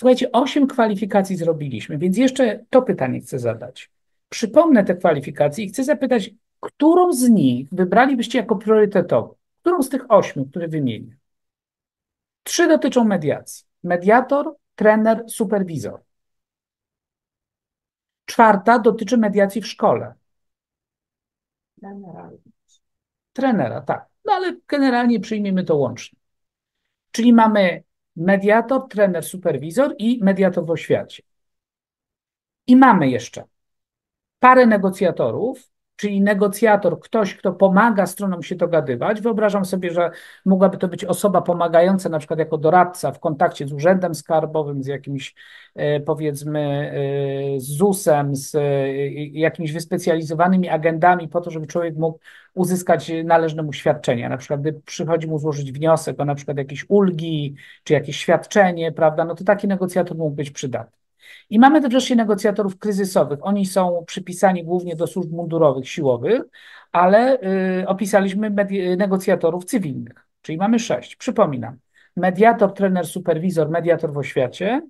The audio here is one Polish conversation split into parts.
Słuchajcie, osiem kwalifikacji zrobiliśmy, więc jeszcze to pytanie chcę zadać. Przypomnę te kwalifikacje i chcę zapytać, którą z nich wybralibyście jako priorytetową? Którą z tych ośmiu, które wymienię? Trzy dotyczą mediacji. Mediator, trener, superwizor. Czwarta dotyczy mediacji w szkole. Trenera. Trenera, tak. No ale generalnie przyjmiemy to łącznie. Czyli mamy mediator, trener, superwizor i mediator w oświacie. I mamy jeszcze parę negocjatorów, czyli negocjator, ktoś, kto pomaga stronom się dogadywać. Wyobrażam sobie, że mogłaby to być osoba pomagająca, na przykład jako doradca w kontakcie z urzędem skarbowym, z jakimś e, powiedzmy e, z ZUS-em, z e, jakimiś wyspecjalizowanymi agendami po to, żeby człowiek mógł uzyskać należne mu świadczenia. Na przykład, gdy przychodzi mu złożyć wniosek o na przykład jakieś ulgi, czy jakieś świadczenie, prawda, no to taki negocjator mógł być przydatny. I mamy też wreszcie negocjatorów kryzysowych. Oni są przypisani głównie do służb mundurowych, siłowych, ale y, opisaliśmy negocjatorów cywilnych, czyli mamy sześć. Przypominam, mediator, trener, superwizor, mediator w oświacie,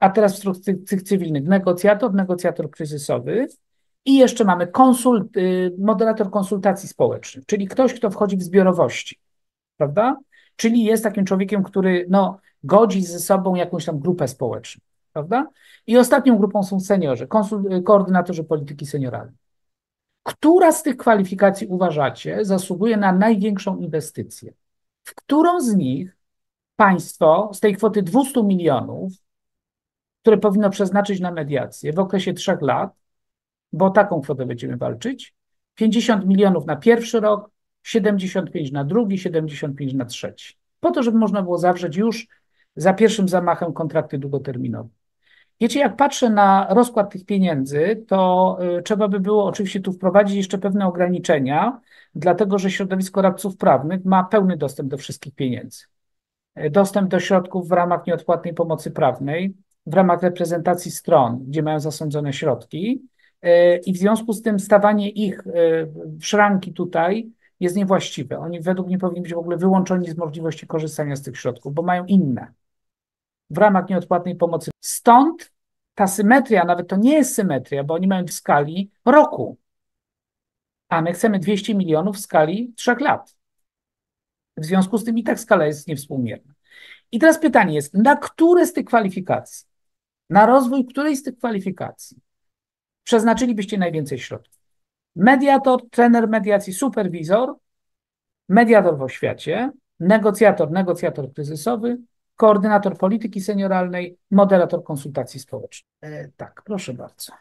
a teraz w strukturach tych cywilnych negocjator, negocjator kryzysowy i jeszcze mamy konsult, y, moderator konsultacji społecznych, czyli ktoś, kto wchodzi w zbiorowości, prawda? Czyli jest takim człowiekiem, który no, godzi ze sobą jakąś tam grupę społeczną prawda? I ostatnią grupą są seniorzy, konsul, koordynatorzy polityki senioralnej. Która z tych kwalifikacji uważacie zasługuje na największą inwestycję? W którą z nich państwo z tej kwoty 200 milionów, które powinno przeznaczyć na mediację w okresie trzech lat, bo taką kwotę będziemy walczyć, 50 milionów na pierwszy rok, 75 na drugi, 75 na trzeci. Po to, żeby można było zawrzeć już za pierwszym zamachem kontrakty długoterminowe. Wiecie, jak patrzę na rozkład tych pieniędzy, to y, trzeba by było oczywiście tu wprowadzić jeszcze pewne ograniczenia, dlatego że środowisko radców prawnych ma pełny dostęp do wszystkich pieniędzy. Y, dostęp do środków w ramach nieodpłatnej pomocy prawnej, w ramach reprezentacji stron, gdzie mają zasądzone środki, y, i w związku z tym stawanie ich w szranki tutaj jest niewłaściwe. Oni według mnie powinni być w ogóle wyłączeni z możliwości korzystania z tych środków, bo mają inne w ramach nieodpłatnej pomocy. Stąd ta symetria, nawet to nie jest symetria, bo oni mają w skali roku, a my chcemy 200 milionów w skali trzech lat. W związku z tym i tak skala jest niewspółmierna. I teraz pytanie jest, na które z tych kwalifikacji, na rozwój której z tych kwalifikacji przeznaczylibyście najwięcej środków? Mediator, trener mediacji, superwizor, mediator w oświacie, negocjator, negocjator kryzysowy, koordynator polityki senioralnej, moderator konsultacji społecznych. E, tak, proszę bardzo.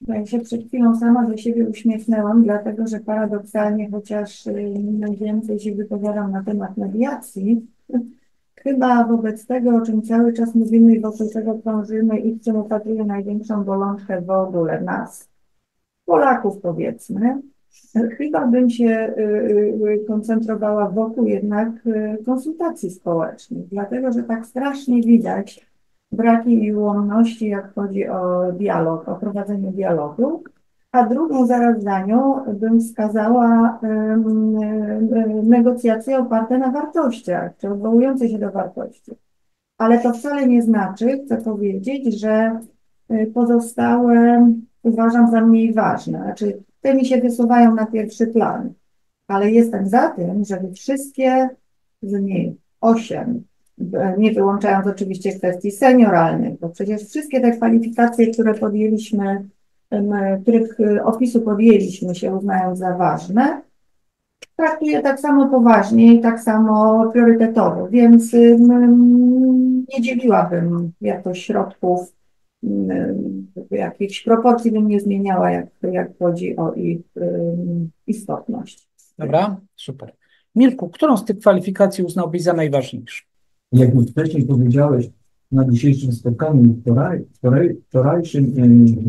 Ja się przed chwilą sama ze siebie uśmiechnęłam, dlatego że paradoksalnie, chociaż y, najwięcej się wypowiadam na temat mediacji, chyba wobec tego, o czym cały czas mówimy i wokół czego krążymy i w czym upatruję największą bolączkę w ogóle nas, Polaków powiedzmy, Chyba bym się y, y, koncentrowała wokół jednak y, konsultacji społecznych, dlatego że tak strasznie widać braki i ułomności, jak chodzi o dialog, o prowadzenie dialogu. A drugą zaraz za nią bym wskazała negocjacje oparte na wartościach, czy odwołujące się do wartości. Ale to wcale nie znaczy, chcę powiedzieć, że pozostałe uważam za mniej ważne. Znaczy, te mi się wysuwają na pierwszy plan, ale jestem za tym, żeby wszystkie z nich, osiem, nie wyłączając oczywiście kwestii senioralnych, bo przecież wszystkie te kwalifikacje, które podjęliśmy, których opisu podjęliśmy się uznając za ważne, traktuję tak samo poważnie i tak samo priorytetowo, więc nie dzieliłabym jakoś środków jakichś proporcji bym nie zmieniała, jak, jak chodzi o ich istotność. Dobra, super. Mirku, którą z tych kwalifikacji uznałbyś za najważniejszą? Jak już wcześniej powiedziałeś, na dzisiejszym spotkaniu wczoraj, wczoraj, wczorajszym,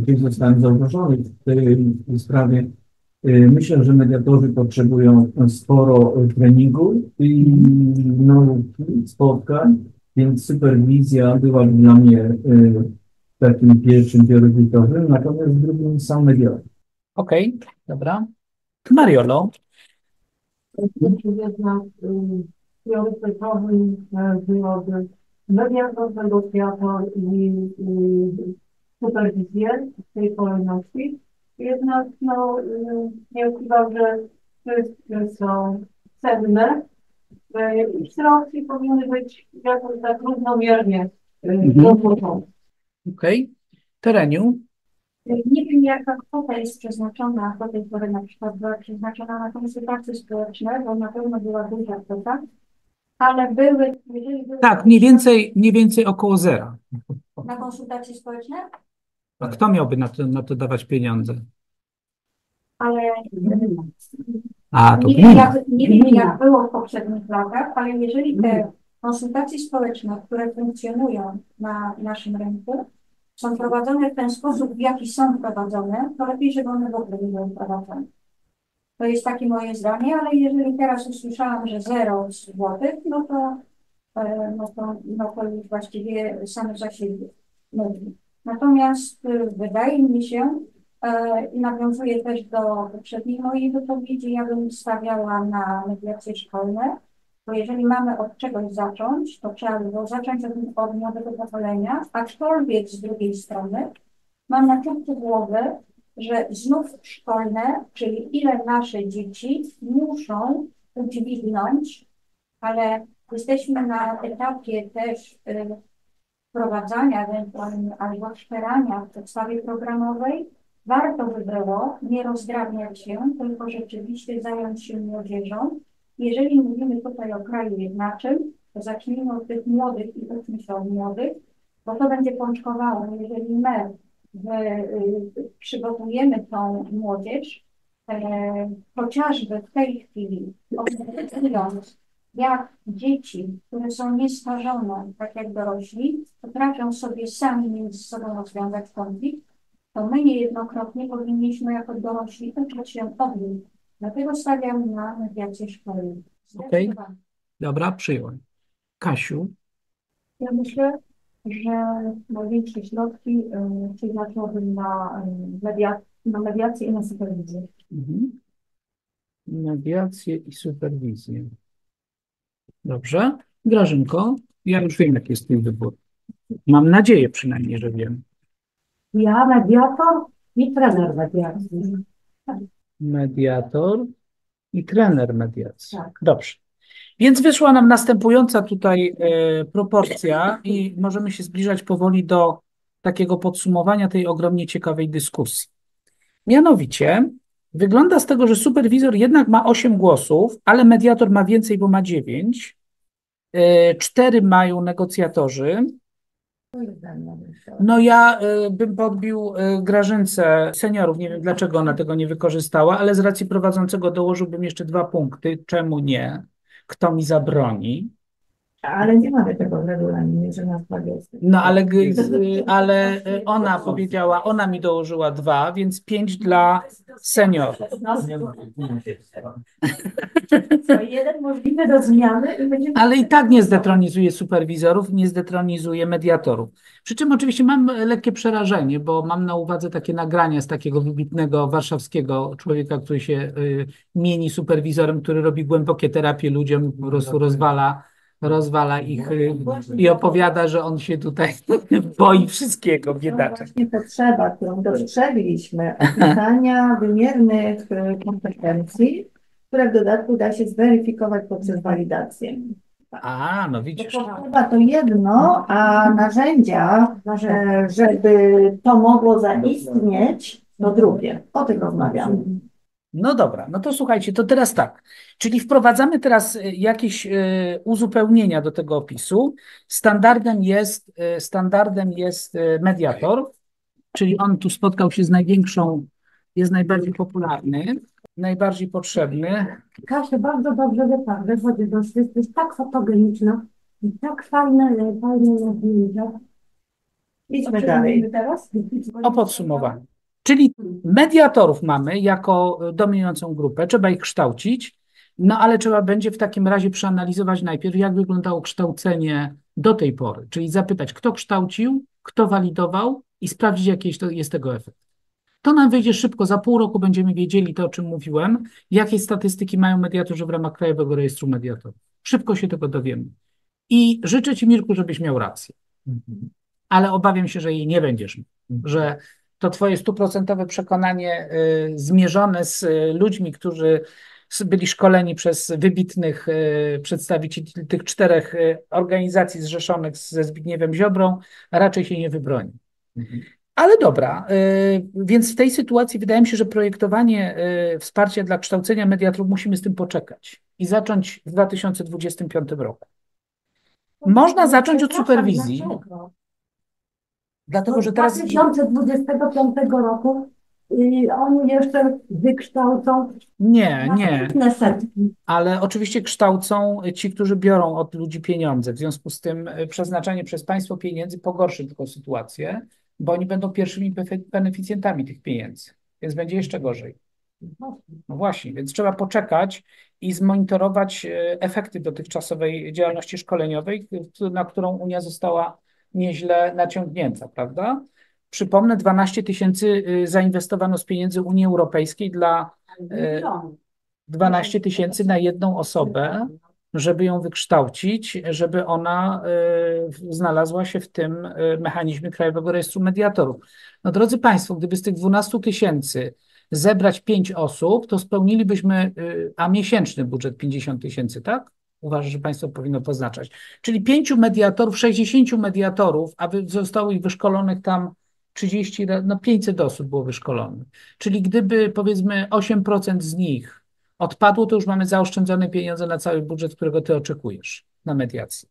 kiedy zostałem zauważony w tej sprawie, myślę, że mediatorzy potrzebują sporo treningu i nauki, spotkań, więc superwizja była dla mnie takim pierwszym priorytetowym, natomiast drugim są medialne. Okej, okay, dobra. Mariolo. Jedna z priorytetowych byłoby mediator, negocjator i, i superwizjer w tej kolejności. Jednak no, y, nie ukrywam, że wszystkie są cenne i środki powinny być jakoś tak równomiernie y, Mhm. rozłożone. Okej. Tereniu? Nie wiem, jaka kwota jest przeznaczona do tej pory, na przykład była przeznaczona na konsultacje społeczne, bo na pewno była duża kwota, ale były, były Tak, mniej więcej, mniej więcej około zera. na konsultacje społeczne, A kto miałby na to, na to dawać pieniądze? ale A, to nie wiem, jak, nie wiem, jak było w poprzednich latach, ale jeżeli te konsultacje społeczne, które funkcjonują na naszym rynku, są prowadzone w ten sposób, w jaki są prowadzone, to lepiej, żeby one w ogóle nie były prowadzone. To jest takie moje zdanie, ale jeżeli teraz usłyszałam, że 0 złotych, no to, e, no to, no to już właściwie same za siebie mówi. Natomiast e, wydaje mi się, e, i nawiązuję też do poprzedniej mojej wypowiedzi, ja bym stawiała na mediacje szkolne, bo jeżeli mamy od czegoś zacząć, to trzeba by było zacząć od, od młodego pokolenia, aczkolwiek z drugiej strony mam na czubku głowy, że znów szkolne, czyli ile nasze dzieci muszą udźwignąć, ale jesteśmy na etapie też y, wprowadzania ewentualnie albo wspierania w podstawie programowej. Warto by było nie rozdrabniać się, tylko rzeczywiście zająć się młodzieżą. Jeżeli mówimy tutaj o kraju jednaczym, to zacznijmy od tych młodych i uczmy się od młodych, bo to będzie pączkowało. Jeżeli my w, y, przygotujemy tą młodzież, e, chociażby w tej chwili, obserwując, jak dzieci, które są niestarzone, tak jak dorośli, potrafią sobie sami między sobą rozwiązać konflikt, to my niejednokrotnie powinniśmy jako dorośli uczyć się od nich. Dlatego stawiam na mediację szkolną. Okej. Zdecydowanie. Dobra, przyjąłem. Kasiu? Ja myślę, że największe środki y, przeznaczyłabym na, y, media, na mediację i na superwizję. Mhm. Mediację i superwizję. Dobrze. Grażynko, ja już wiem, jaki jest twój wybór. Mam nadzieję przynajmniej, że wiem. Ja, mediator i trener mediacji. Mediator i trener mediacji. Tak. Dobrze. Więc wyszła nam następująca tutaj e, proporcja i możemy się zbliżać powoli do takiego podsumowania tej ogromnie ciekawej dyskusji. Mianowicie wygląda z tego, że superwizor jednak ma 8 głosów, ale mediator ma więcej, bo ma 9. E, Cztery mają negocjatorzy. No ja y, bym podbił y, Grażynce seniorów. Nie wiem, dlaczego ona tego nie wykorzystała, ale z racji prowadzącego dołożyłbym jeszcze dwa punkty. Czemu nie? Kto mi zabroni? Ale nie mamy tego w regulaminie, że nas tak jest. No ale, ale y, ona powiedziała, ona mi dołożyła dwa, więc pięć dla seniorów. To jeden możliwy do zmiany i będziemy. Ale i tak nie zdetronizuje superwizorów, nie zdetronizuje mediatorów. Przy czym oczywiście mam lekkie przerażenie, bo mam na uwadze takie nagrania z takiego wybitnego warszawskiego człowieka, który się y, mieni superwizorem, który robi głębokie terapie ludziom, po prostu rozwala, rozwala ich y, i opowiada, że on się tutaj boi wszystkiego, To biedaczek. właśnie potrzeba, którą dostrzegliśmy, opisania wymiernych y, kompetencji, które w dodatku da się zweryfikować poprzez walidację. A, no widzisz. Chyba to jedno, a narzędzia, e, żeby to mogło zaistnieć, to drugie. O tym rozmawiamy. No dobra, no to słuchajcie, to teraz tak. Czyli wprowadzamy teraz y, jakieś y, uzupełnienia do tego opisu. Standardem jest, y, standardem jest mediator, czyli on tu spotkał się z największą, jest najbardziej popularny, najbardziej potrzebny. Kasia bardzo dobrze wychodzi do jest, jest tak fotogeniczna i tak fajne, fajne na zdjęciach. Idźmy dalej. teraz? O podsumowaniu. Czyli mediatorów mamy jako y, dominującą grupę, trzeba ich kształcić, no ale trzeba będzie w takim razie przeanalizować najpierw, jak wyglądało kształcenie do tej pory, czyli zapytać, kto kształcił, kto walidował i sprawdzić, jaki jest tego efekt. To nam wyjdzie szybko, za pół roku będziemy wiedzieli to, o czym mówiłem, jakie statystyki mają mediatorzy w ramach Krajowego Rejestru Mediatorów. Szybko się tego dowiemy. I życzę Ci, Mirku, żebyś miał rację. Mhm. Ale obawiam się, że jej nie będziesz. Że to Twoje stuprocentowe przekonanie y, zmierzone z y, ludźmi, którzy byli szkoleni przez wybitnych y, przedstawicieli tych czterech organizacji zrzeszonych ze Zbigniewem Ziobrą, raczej się nie wybroni. Mhm. Ale dobra, więc w tej sytuacji wydaje mi się, że projektowanie wsparcia dla kształcenia mediatorów musimy z tym poczekać i zacząć w 2025 roku. Można zacząć od superwizji, dlaczego? Dlatego że teraz 2025 roku y, oni jeszcze wykształcą nie, nie, setki. ale oczywiście kształcą ci, którzy biorą od ludzi pieniądze. W związku z tym y, przeznaczanie przez państwo pieniędzy pogorszy tylko sytuację, bo oni będą pierwszymi beneficjentami tych pieniędzy, więc będzie jeszcze gorzej. No właśnie, więc trzeba poczekać i zmonitorować e, efekty dotychczasowej działalności szkoleniowej, na którą Unia została nieźle naciągnięta, prawda? Przypomnę, 12 tysięcy y, zainwestowano z pieniędzy Unii Europejskiej dla e, 12 tysięcy na jedną osobę, żeby ją wykształcić, żeby ona y, znalazła się w tym y, mechanizmie Krajowego Rejestru Mediatorów. No drodzy Państwo, gdyby z tych 12 tysięcy zebrać 5 osób, to spełnilibyśmy, y, a miesięczny budżet 50 tysięcy, tak? Uważam, że Państwo powinno poznaczać. Czyli 5 mediatorów, 60 mediatorów, a zostało ich wyszkolonych tam 30, ra- no 500 osób było wyszkolonych. Czyli gdyby powiedzmy 8% z nich odpadło, to już mamy zaoszczędzone pieniądze na cały budżet, którego ty oczekujesz na mediację.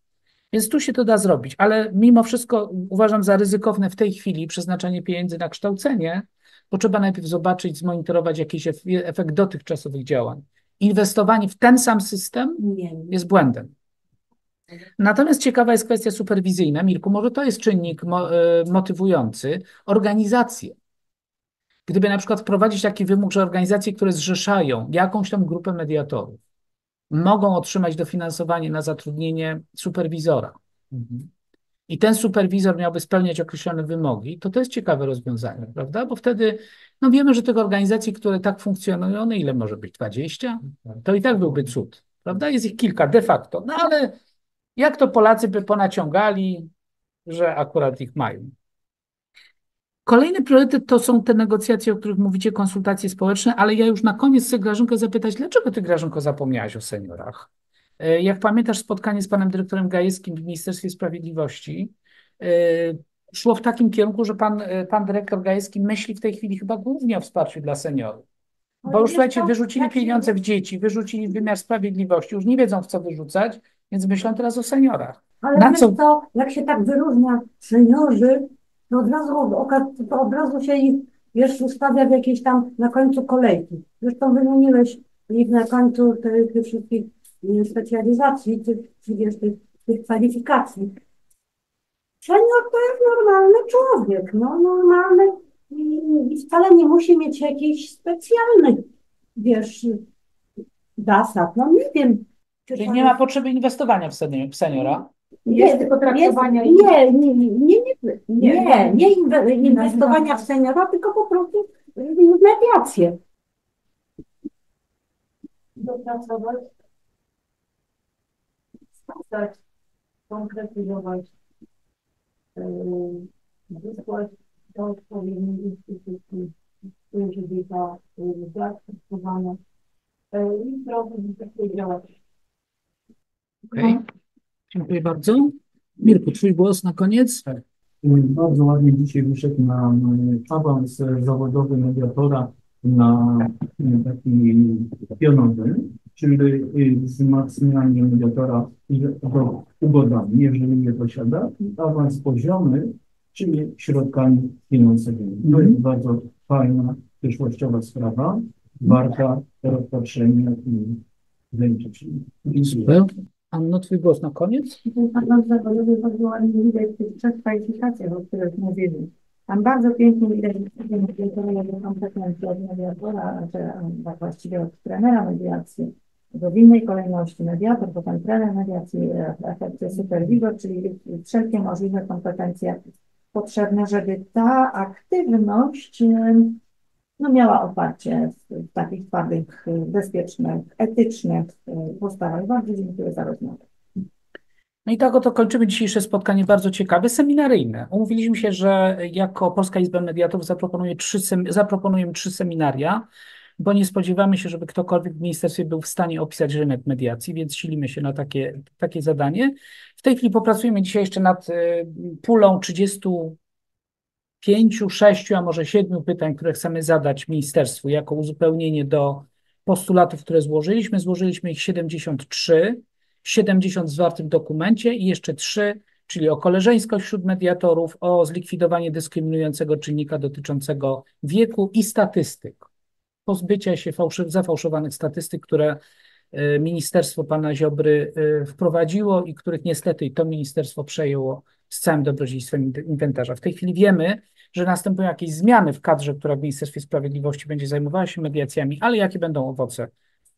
Więc tu się to da zrobić, ale mimo wszystko uważam za ryzykowne w tej chwili przeznaczanie pieniędzy na kształcenie, bo trzeba najpierw zobaczyć, zmonitorować jakiś ef- efekt dotychczasowych działań. Inwestowanie w ten sam system Nie, jest błędem. Natomiast ciekawa jest kwestia superwizyjna. Mirku, może to jest czynnik mo, e, motywujący organizacje. Gdyby na przykład wprowadzić taki wymóg, że organizacje, które zrzeszają jakąś tam grupę mediatorów, mogą otrzymać dofinansowanie na zatrudnienie superwizora Mhm. I ten superwizor miałby spełniać określone wymogi, to to jest ciekawe rozwiązanie, prawda? Bo wtedy, no wiemy, że tych organizacji, które tak funkcjonują, no ile może być? 20? To i tak byłby cud, prawda? Jest ich kilka de facto, no ale jak to Polacy by ponaciągali, że akurat ich mają. Kolejny priorytet to są te negocjacje, o których mówicie, konsultacje społeczne, ale ja już na koniec chcę Grażynkę zapytać, dlaczego ty, Grażynko, zapomniałaś o seniorach? E, Jak pamiętasz spotkanie z panem dyrektorem Gajewskim w Ministerstwie Sprawiedliwości, e, szło w takim kierunku, że pan, e, pan dyrektor Gajewski myśli w tej chwili chyba głównie o wsparciu dla seniorów. Bo Ale już słuchajcie, wyrzucili pieniądze w dzieci, wyrzucili wymiar sprawiedliwości, już nie wiedzą w co wyrzucać, więc myślą teraz o seniorach. Ale Na co- jak się tak wyróżnia seniorzy, to od razu, to od razu się ich, wiesz, ustawia w jakiejś tam na końcu kolejki. Zresztą wymieniłeś ich na końcu tych, wszystkich specjalizacji, tych, tych, tych, tych kwalifikacji. Senior to jest normalny człowiek, no normalny i, i wcale nie musi mieć jakichś specjalnych, wiesz, zasad. No nie wiem. czy Czyli nie ma potrzeby inwestowania w seni- w seniora. Jest tylko traktowania jest, nie, nie, nie, nie, Nie, nie, nie inwe, inwestowania w seniora, tylko po prostu w mediację. dopracować, wskazać, konkretyzować, yy, wysłać do odpowiednich instytucji, żeby ta yy, zaakceptowana yy, i prowadzić takie działania. Okej. Dziękuję bardzo. Mirku, twój głos na koniec. Bardzo ładnie dzisiaj wyszedł nam e, awans e, zawodowy mediatora na e, taki pionowy, czyli wzmacnianie mediatora i do ugodami, jeżeli je posiada, i awans poziomy, czyli środkami finansowymi. To jest bardzo fajna, przyszłościowa sprawa, warta rozpatrzenia i zdjęcia. Super. Anno, twój głos na koniec. Ten patrol zawodowy bardzo ładnie widać w tych trzech kwalifikacjach, o których mówili. Tam bardzo pięknie widać mediatorowego kompetencje od mediatora, a właściwie od trenera mediacji, w innej kolejności mediator, potem trener mediacji, e, w efekcie superwizor, czyli wszelkie możliwe kompetencje potrzebne, żeby ta aktywność e, no, miała oparcie w, takich twardych, e, bezpiecznych, etycznych e, postawach. Bardzo dziękuję za rozmowę. No i tak oto kończymy dzisiejsze spotkanie bardzo ciekawe, seminaryjne. Umówiliśmy się, że jako Polska Izba Mediatorów zaproponuje trzy, zaproponujemy trzy seminaria, bo nie spodziewamy się, żeby ktokolwiek w ministerstwie był w stanie opisać rynek mediacji, więc silimy się na takie, takie zadanie. W tej chwili popracujemy dzisiaj jeszcze nad y, pulą 35, 6, a może 7 pytań, które chcemy zadać ministerstwu jako uzupełnienie do postulatów, które złożyliśmy. Złożyliśmy ich 73, 70 w zwartym dokumencie i jeszcze 3, czyli o koleżeńskość wśród mediatorów, o zlikwidowanie dyskryminującego czynnika dotyczącego wieku i statystyk. Pozbycia się fałszyw, zafałszowanych statystyk, które y, ministerstwo pana Ziobry y, wprowadziło i których niestety to ministerstwo przejęło z całym dobrodziejstwem in- inwentarza. W tej chwili wiemy, że następują jakieś zmiany w kadrze, która w Ministerstwie Sprawiedliwości będzie zajmowała się mediacjami, ale jakie będą owoce,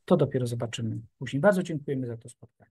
to dopiero zobaczymy później. Bardzo dziękujemy za to spotkanie.